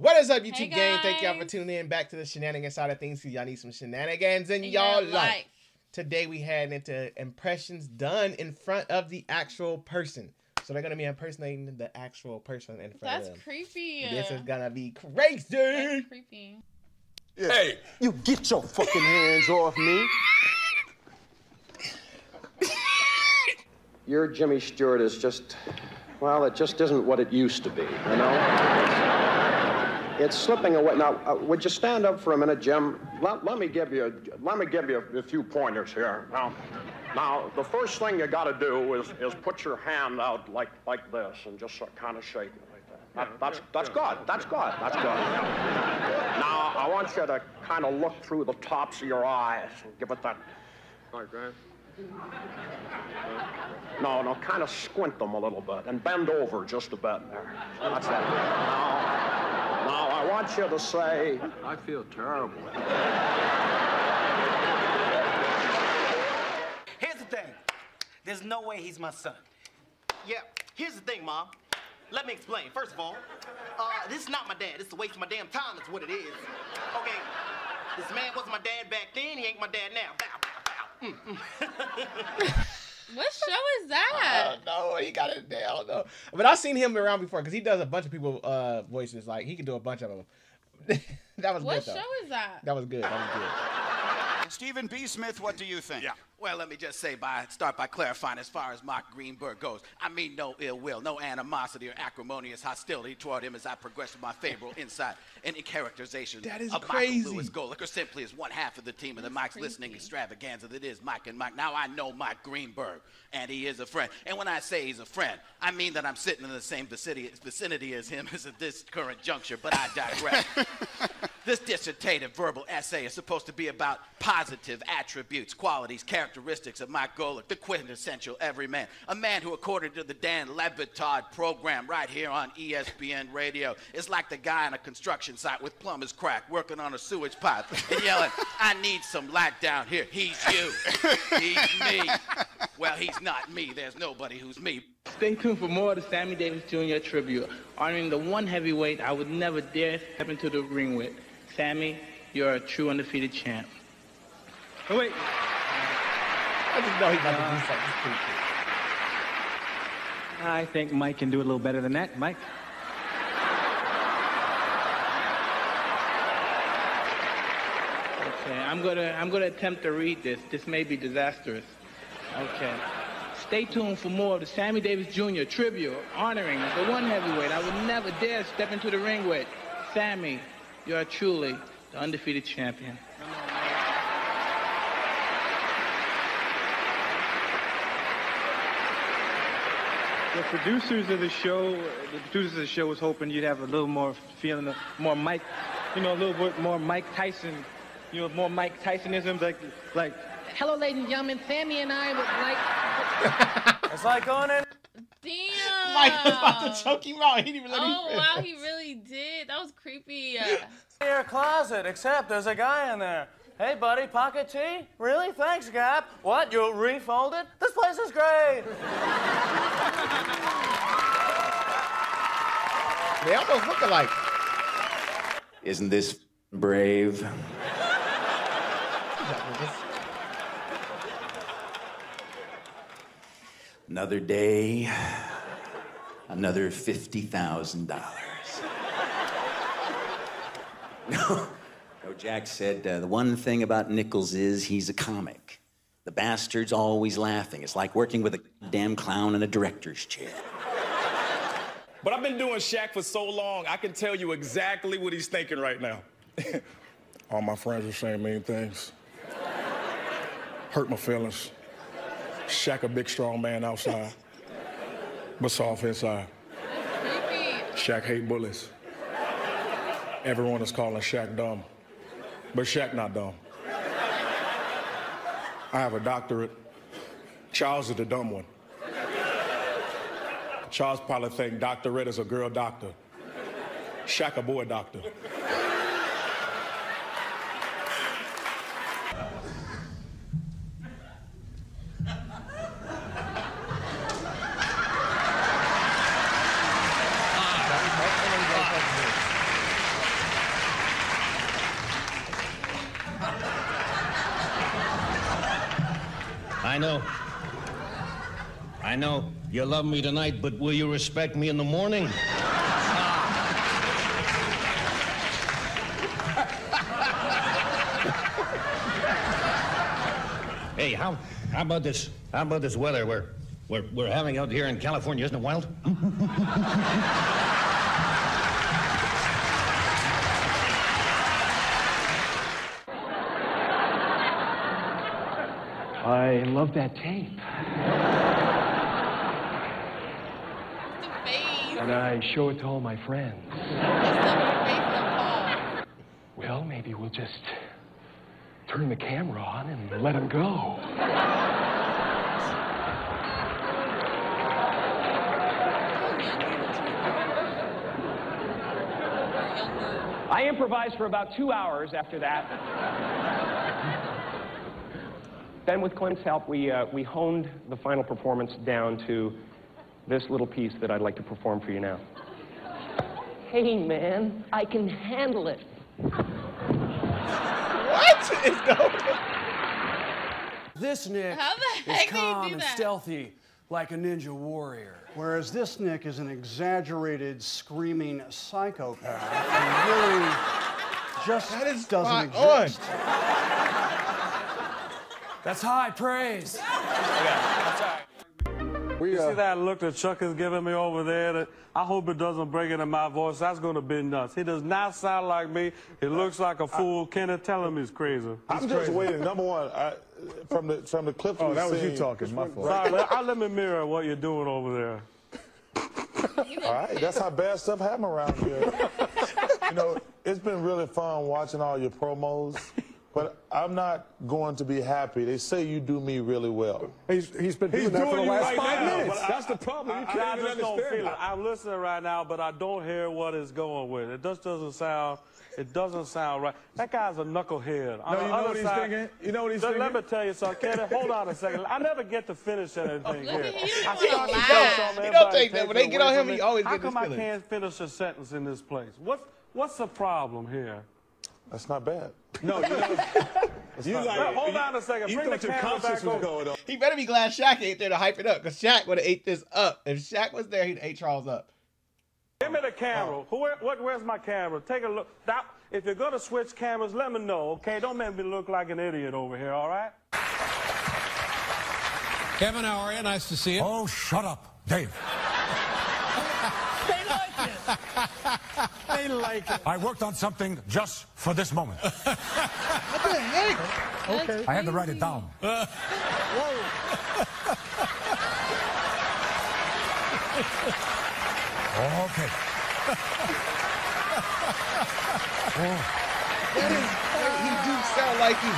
What is up, YouTube Hey, gang? Thank y'all for tuning in back to the shenanigans side of things. Cause y'all need some shenanigans in In y'all your life. life. Today we had into impressions done in front of the actual person. So they're gonna be impersonating the actual person in front That's of them. That's creepy. This is gonna be crazy. That's creepy. Hey, You get your fucking hands off me. Your Jimmy Stewart is just, well, it just isn't what it used to be, you know? It's slipping away. Now, uh, would you stand up for a minute, Jim? Let, let me give you, let me give you a, a few pointers here. Now, now, the first thing you got to do is, is put your hand out like, like this and just sort kind of shake it like that. that that's, that's good. That's good. That's good. Now, I want you to kind of look through the tops of your eyes and give it that. Like that? No, no, kind of squint them a little bit and bend over just a bit there. That's it. Now, now I want you to say, I feel terrible. Here's the thing. There's no way he's my son. Yeah, here's the thing, Mom. Let me explain. First of all, uh, this is not my dad. This is a waste of my damn time. That's what it is. Okay, this man wasn't my dad back then. He ain't my dad now. Bow, bow, bow. Mm, mm. What show is that? No, he got it down. No. But I've seen him around before because he does a bunch of people uh voices. Like he can do a bunch of them. that was what good show though. is that? That was good. That was good. Stephen B. Smith, what do you think? Yeah. Well, let me just say by start by clarifying as far as Mark Greenberg goes. I mean no ill will, no animosity or acrimonious hostility toward him as I progress with my favorable insight and characterization That is of crazy. Michael Lewis Golic, or simply as one half of the team of the Mike's listening extravaganza that is Mike and Mike. Now I know Mike Greenberg, and he is a friend. And when I say he's a friend, I mean that I'm sitting in the same vicinity, vicinity as him as at this current juncture, but I digress. This dissertative verbal essay is supposed to be about positive attributes, qualities, characteristics of Mike Golic, the quintessential everyman. A man who, according to the Dan Le Batard program right here on E ESPN Radio, is like the guy on a construction site with plumber's crack working on a sewage pipe and yelling, I need some light down here. He's you. He's me. Well, he's not me. There's nobody who's me. Stay tuned for more of the Sammy Davis Jr. tribute, honoring the one heavyweight I would never dare step into the ring with. Sammy, you're a true undefeated champ. Oh, wait. I just know he about to do something stupid. I think Mike can do it a little better than that. Mike? Okay, I'm gonna I'm gonna attempt to read this. This may be disastrous. Okay. Stay tuned for more of the Sammy Davis Jr. tribute honoring the one heavyweight I would never dare step into the ring with. Sammy, you are truly the undefeated champion. The producers of the show, the producers of the show was hoping you'd have a little more feeling, of more Mike, you know, a little bit more Mike Tyson, you know, more Mike Tysonisms, like, like, hello, ladies and gentlemen, Sammy and I would like. It's like going in. Damn. Mike was about to choke him out. He didn't even let Oh him wow, he really did. That was creepy. your closet, except there's a guy in there. Hey, buddy, pocket tee? Really? Thanks, Gap. What? You'll refold it? This place is great. They almost look alike. Isn't this brave? Another day, another $50,000. No, no, Jack said uh, the one thing about Nichols is he's a comic. The bastard's always laughing. It's like working with a damn clown in a director's chair. But I've been doing Shaq for so long, I can tell you exactly what he's thinking right now. All my friends are saying mean things. Hurt my feelings. Shaq a big, strong man outside, but soft inside. Shaq hate bullies. Everyone is calling Shaq dumb, but Shaq not dumb. I have a doctorate. Charles is the dumb one. Charles probably think Dr. Red is a girl doctor, Shaq a boy doctor. I know. I know you love me tonight, but will you respect me in the morning? hey, how how about this? How about this weather we're we're we're having out here in California? Isn't it wild? I love that tape. And I show it to all my friends. Well, maybe we'll just turn the camera on and let him go. I improvised for about two hours after that. Then, with Clint's help, we, uh, we honed the final performance down to this little piece that I'd like to perform for you now. Hey, man, I can handle it. What is going This Nick is heck do you calm and stealthy like a ninja warrior. Whereas this Nick is an exaggerated, screaming psychopath who really just doesn't spot on. exist. That's high praise. You see uh, that look that Chuck is giving me over there? That I hope it doesn't break into my voice. That's going to be nuts. He does not sound like me. He looks like a fool. Kenneth, tell him he's crazy. I'm just waiting. Number one, I, from the from the clips. Oh, we've that was you talking, my fault. Sorry, let, I, let me mirror what you're doing over there. All right, that's how bad stuff happen around here. you know, it's been really fun watching all your promos, but I'm not going to be happy. They say you do me really well. He's he's been He's doing that for the you last right five now, minutes. but I- That's the problem. You I, can't I even just don't understand. feel it. I'm listening right now, but I don't hear what it's going with. It just doesn't sound. It doesn't sound right. That guy's a knucklehead. On No, you know what he's side- thinking? You know what he's Just Let thinking? me tell you something, Kenneth. Hold on a second. I never get to finish anything here. at you. I He start to don't- say don't everybody take that. When they get on him, he always How get his come I can't finish a sentence in this place? What's what's the problem here? That's not bad. No, you know. you like, bad. Hold on a second. You Bring the your camera conscience back was going on. He better be glad Shaq ain't there to hype it up, because Shaq would have ate this up. If Shaq was there, he'd ate Charles up. Give me the camera. Who, where, what, where's my camera? Take a look. That, if you're going to switch cameras, let me know, okay? Don't make me look like an idiot over here, all right? Kevin, how are you? Nice to see you. Oh, shut up, Dave. They like it. Like it. I worked on something just for this moment. What the heck? Okay. I had to write it down. Whoa. okay. Oh. That is, he do sound like him.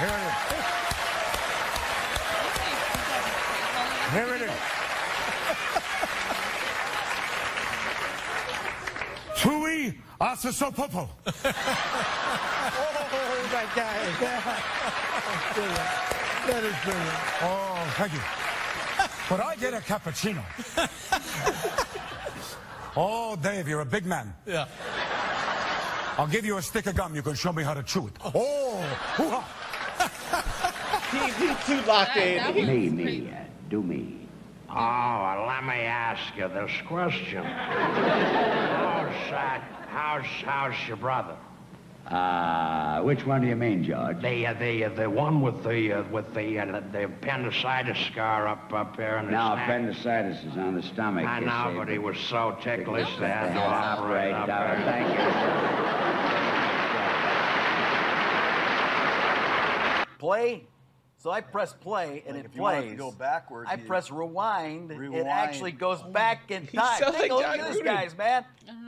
Here it is. Here it is. Tui Asasopopo. Oh, that guy. That is brilliant. Oh, thank you. But I get a cappuccino. oh, Dave, you're a big man. Yeah. I'll give you a stick of gum. You can show me how to chew it. Oh, hoo-ha. He, he too locked in. Me, me, uh, do me. Oh, let me ask you this question. how's, uh, how's, how's your brother? Uh, which one do you mean, George? The, uh, the, uh, the one with the, uh, with the, uh, the appendicitis scar up, up there in his Now, neck. appendicitis is on the stomach. I you know, see, but he was so ticklish they had to They had to operate operate, up there. thank you. play. So I press play and Like it if you wanted to plays. go backwards, I press rewind. Rewind. It actually goes back in He time. sounds Take a like look at this, guys, man.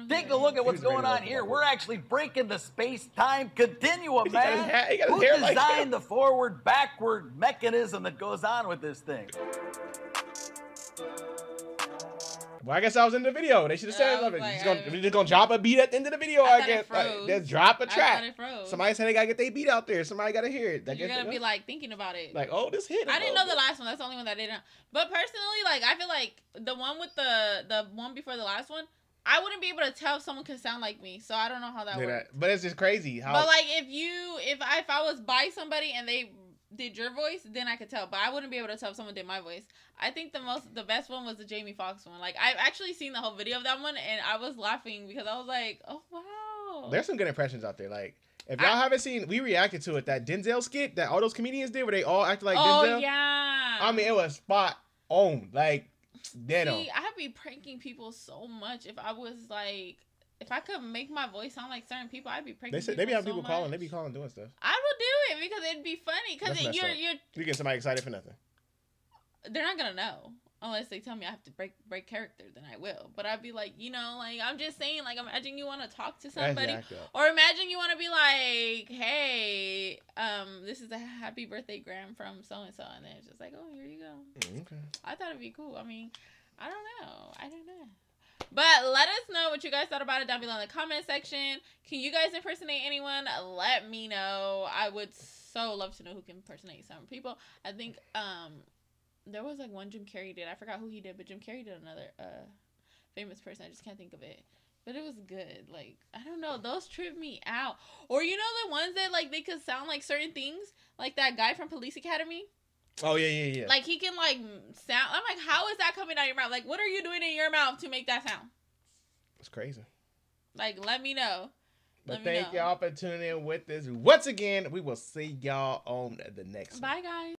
Take a look at what's going on here. We're actually breaking the space-time continuum, He got his man. hair- he got his Who hair like designed the forward-backward mechanism that goes on with this thing? Well, I guess I was in the video. They should have said Yeah, I was something. like, Just gonna, I- just gonna drop a beat at the end of the video. I I, thought it guess. Like, froze. just drop a track. thought it froze. Somebody said they gotta get their beat out there. Somebody gotta hear it. I You're gonna they- be like thinking about it. like, oh, this hit. I didn't oh, know the last one. That's the only one that didn't. But personally, like I feel like the one with the the one before the last one, I wouldn't be able to tell if someone could sound like me. So I don't know how that Yeah, works. but it's just crazy how. But like if you if I if I was by somebody and they did your voice, then I could tell. But I wouldn't be able to tell if someone did my voice. I think the most, the best one was the Jamie Foxx one. Like I've actually seen the whole video of that one, and I was laughing because I was like, oh wow. There's some good impressions out there. Like if y'all haven't seen, we reacted to it that Denzel skit that all those comedians did, where they all acted like oh Denzel. yeah. I mean, it was spot on, like dead on. See, I'd be pranking people so much if I was like, if I could make my voice sound like certain people, I'd be pranking. They say they be people having so people calling. They much. be calling doing stuff. I will do it because it'd be funny because you're up. you're You get somebody excited for nothing. they're not gonna know unless they tell me I have to break break character. Then I will. But I'd be like, you know, like I'm just saying, like imagine you want to talk to somebody, up. or imagine you want to be like, hey, um, this is a happy birthday gram from so and so, and then it's just like, oh, here you go. Okay. I thought it'd be cool. I mean, I don't know. I don't know. But let us know what you guys thought about it down below in the comment section. Can you guys impersonate anyone? Let me know. I would so love to know who can impersonate some people. I think um there was like one Jim Carrey did. I forgot who he did, but Jim Carrey did another uh famous person. I just can't think of it. But it was good. Like, I don't know. Those trip me out. Or you know the ones that like they could sound like certain things? Like that guy from Police Academy? Oh yeah, yeah, yeah. Like he can like sound. I'm like, how is that coming out of your mouth? Like, what are you doing in your mouth to make that sound? it's crazy. Like, let me know. But Let me thank know. y'all for tuning in with us once again. We will see y'all on the next one. Bye, guys.